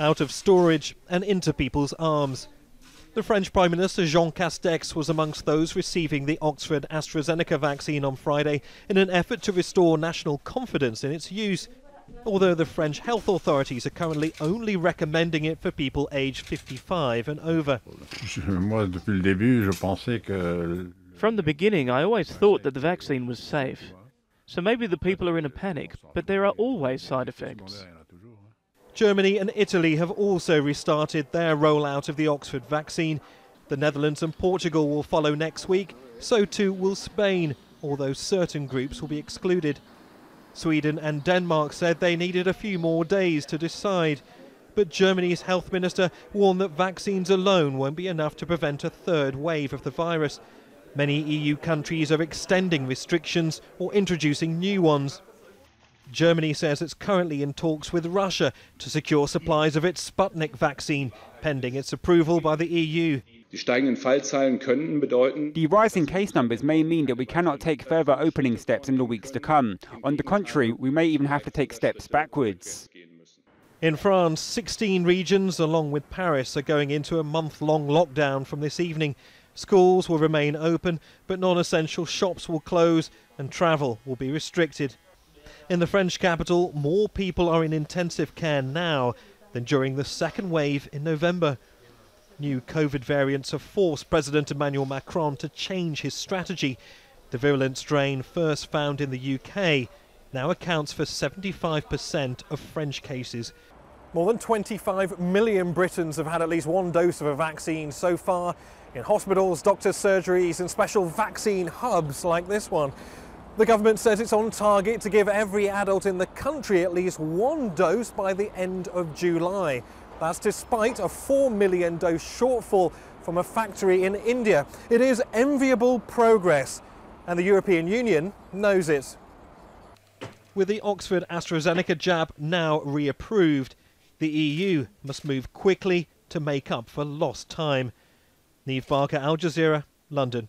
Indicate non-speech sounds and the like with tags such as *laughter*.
out of storage and into people's arms. The French Prime Minister Jean Castex was amongst those receiving the Oxford AstraZeneca vaccine on Friday in an effort to restore national confidence in its use. Although the French health authorities are currently only recommending it for people aged 55 and over. *laughs* From the beginning, I always thought that the vaccine was safe. So maybe the people are in a panic, but there are always side effects. Germany and Italy have also restarted their rollout of the Oxford vaccine. The Netherlands and Portugal will follow next week, so too will Spain, although certain groups will be excluded. Sweden and Denmark said they needed a few more days to decide. But Germany's health minister warned that vaccines alone won't be enough to prevent a third wave of the virus. Many EU countries are extending restrictions or introducing new ones. Germany says it's currently in talks with Russia to secure supplies of its Sputnik vaccine, pending its approval by the EU. The rising case numbers may mean that we cannot take further opening steps in the weeks to come. On the contrary, we may even have to take steps backwards. In France, 16 regions, along with Paris, are going into a month long lockdown from this evening. Schools will remain open, but non essential shops will close and travel will be restricted. In the French capital, more people are in intensive care now than during the second wave in November. New COVID variants have forced President Emmanuel Macron to change his strategy. The virulent strain, first found in the UK, now accounts for 75% of French cases. More than 25 million Britons have had at least one dose of a vaccine so far in hospitals, doctors' surgeries, and special vaccine hubs like this one. The government says it's on target to give every adult in the country at least one dose by the end of July. That's despite a 4 million dose shortfall from a factory in India. It is enviable progress, and the European Union knows it. With the Oxford AstraZeneca jab now reapproved, the EU must move quickly to make up for lost time. Neave Barker, Al Jazeera, London.